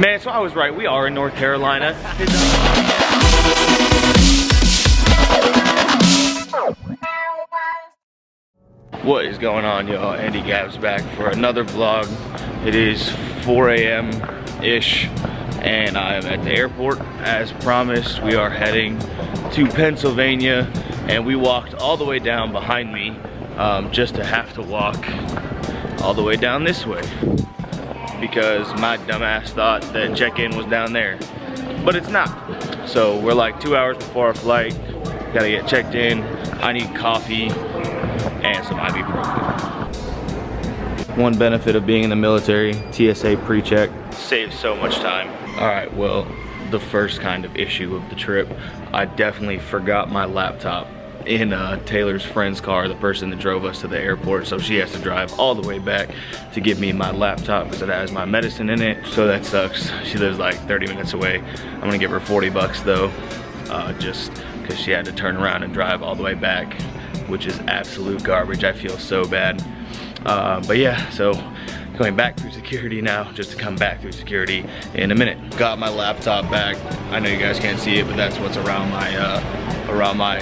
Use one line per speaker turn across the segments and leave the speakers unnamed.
Man, so I was right. We are in North Carolina. What is going on, y'all? Andy Gabbs back for another vlog. It is 4 a.m.-ish, and I am at the airport. As promised, we are heading to Pennsylvania, and we walked all the way down behind me um, just to have to walk all the way down this way because my dumbass thought that check-in was down there, but it's not. So we're like two hours before our flight, gotta get checked in. I need coffee and some ibuprofen. One benefit of being in the military, TSA pre-check, saves so much time. All right, well, the first kind of issue of the trip, I definitely forgot my laptop in uh, Taylor's friend's car, the person that drove us to the airport. So she has to drive all the way back to give me my laptop because it has my medicine in it. So that sucks. She lives like 30 minutes away. I'm gonna give her 40 bucks though, uh, just because she had to turn around and drive all the way back, which is absolute garbage. I feel so bad. Uh, but yeah, so going back through security now just to come back through security in a minute. Got my laptop back. I know you guys can't see it, but that's what's around my uh, around my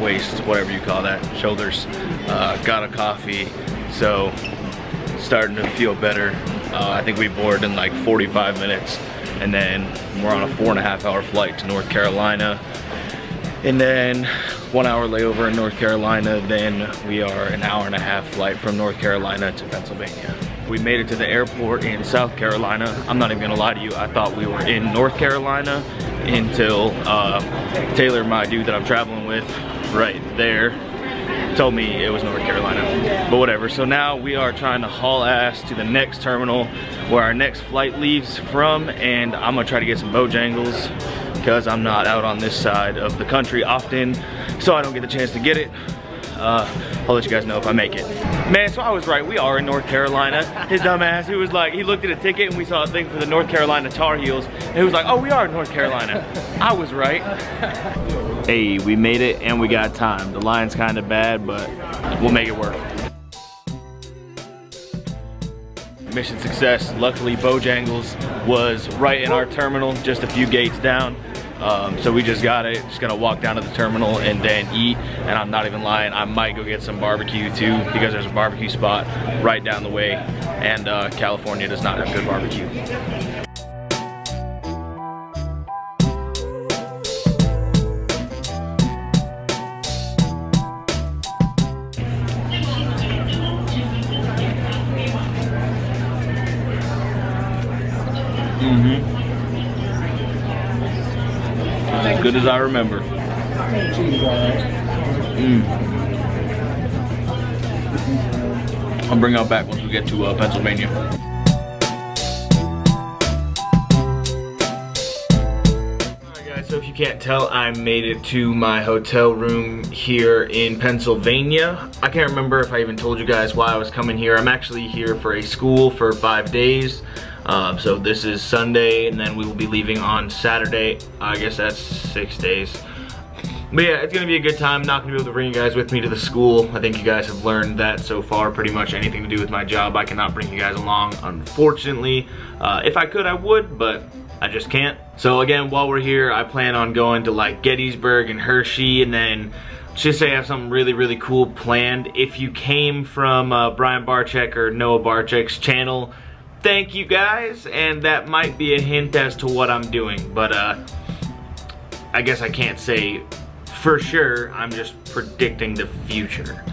waist, whatever you call that, shoulders. Uh, got a coffee, so starting to feel better. Uh, I think we boarded in like 45 minutes and then we're on a four and a half hour flight to North Carolina. And then one hour layover in North Carolina, then we are an hour and a half flight from North Carolina to Pennsylvania. We made it to the airport in South Carolina. I'm not even gonna lie to you, I thought we were in North Carolina until uh, Taylor, my dude that I'm traveling with, right there told me it was North Carolina. But whatever, so now we are trying to haul ass to the next terminal where our next flight leaves from and I'm gonna try to get some Bojangles because I'm not out on this side of the country often so I don't get the chance to get it. Uh, I'll let you guys know if I make it. Man, so I was right, we are in North Carolina. His dumbass, he was like, he looked at a ticket and we saw a thing for the North Carolina Tar Heels and he was like, oh, we are in North Carolina. I was right. Hey, we made it and we got time. The line's kind of bad, but we'll make it work. Mission success. Luckily, Bojangles was right in our terminal, just a few gates down. Um, so we just got it, just gonna walk down to the terminal and then eat. And I'm not even lying, I might go get some barbecue too because there's a barbecue spot right down the way and uh, California does not have good barbecue. Good as I remember. Mm. I'll bring out back once we get to uh, Pennsylvania. So if you can't tell, I made it to my hotel room here in Pennsylvania. I can't remember if I even told you guys why I was coming here. I'm actually here for a school for five days. Um, so this is Sunday and then we will be leaving on Saturday. I guess that's six days. But yeah, it's gonna be a good time. Not gonna be able to bring you guys with me to the school. I think you guys have learned that so far. Pretty much anything to do with my job, I cannot bring you guys along, unfortunately. Uh, if I could, I would, but I just can't. So again, while we're here, I plan on going to like Gettysburg and Hershey and then just say I have something really, really cool planned. If you came from uh, Brian Barczyk or Noah Barczyk's channel, thank you guys and that might be a hint as to what I'm doing but uh I guess I can't say for sure. I'm just predicting the future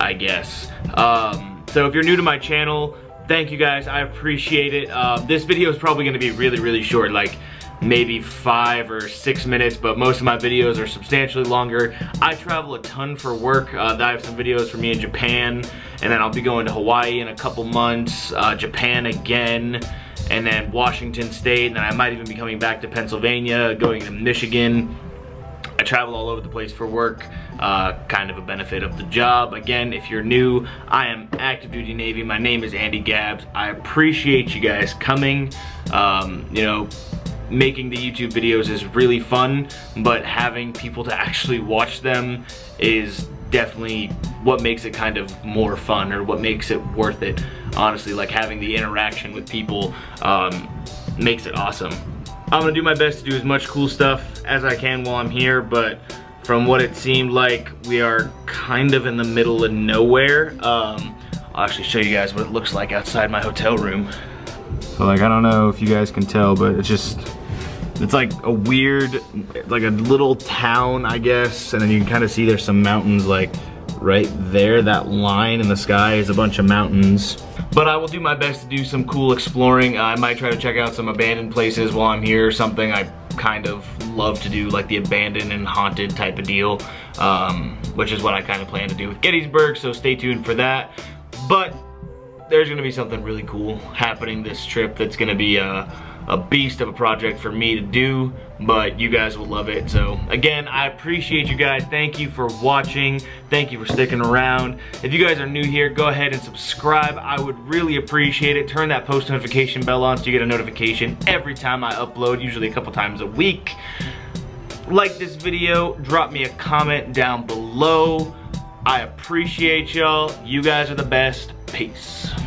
I guess. Um so if you're new to my channel thank you guys. I appreciate it. Uh, this video is probably gonna be really really short. Like maybe five or six minutes, but most of my videos are substantially longer. I travel a ton for work. Uh, I have some videos for me in Japan, and then I'll be going to Hawaii in a couple months, uh, Japan again, and then Washington State, and then I might even be coming back to Pennsylvania, going to Michigan. I travel all over the place for work, uh, kind of a benefit of the job. Again, if you're new, I am active duty Navy. My name is Andy Gabbs. I appreciate you guys coming. Um, you know, making the YouTube videos is really fun, but having people to actually watch them is definitely what makes it kind of more fun or what makes it worth it honestly like having the interaction with people um, makes it awesome. I'm gonna do my best to do as much cool stuff as I can while I'm here, but from what it seemed like, we are kind of in the middle of nowhere. Um, I'll actually show you guys what it looks like outside my hotel room. So like, I don't know if you guys can tell, but it's just, it's like a weird, like a little town, I guess. And then you can kind of see there's some mountains like right there. That line in the sky is a bunch of mountains. But I will do my best to do some cool exploring. I might try to check out some abandoned places while I'm here something. I kind of love to do like the abandoned and haunted type of deal, um, which is what I kind of plan to do with Gettysburg, so stay tuned for that. But there's gonna be something really cool happening this trip that's gonna be a beast of a project for me to do, but you guys will love it. So again, I appreciate you guys. Thank you for watching. Thank you for sticking around. If you guys are new here, go ahead and subscribe. I would really appreciate it. Turn that post notification bell on so you get a notification every time I upload, usually a couple times a week. Like this video, drop me a comment down below. I appreciate y'all. You guys are the best. Peace.